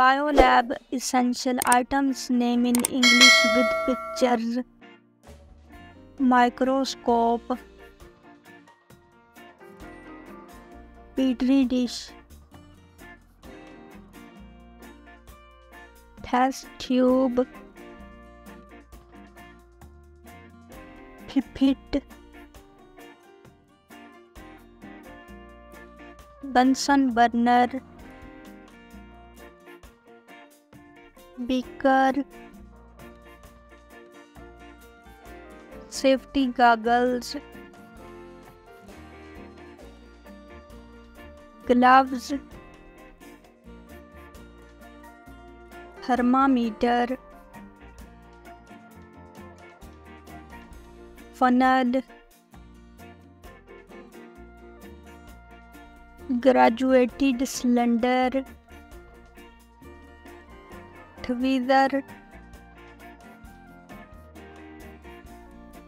Biolab essential items name in English with pictures. Microscope. Petri dish. Test tube. Pipette. Bunsen burner. Beaker safety goggles gloves thermometer funnel graduated cylinder tweezer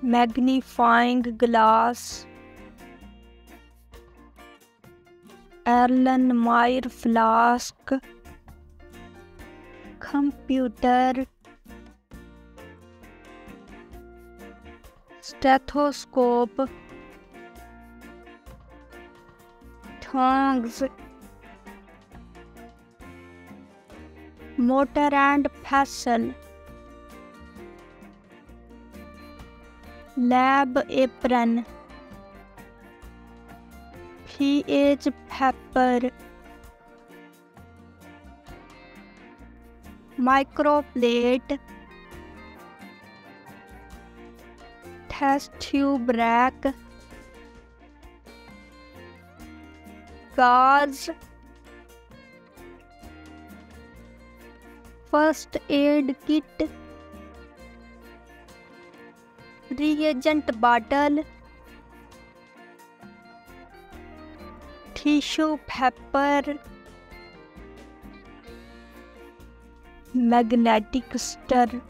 magnifying glass Erlenmeyer flask computer stethoscope tongs mortar and fashion. Lab apron. फीएज फैपर microplate. Test tube rack. Gauze. First aid kit reagent bottle tissue paper magnetic stirrer.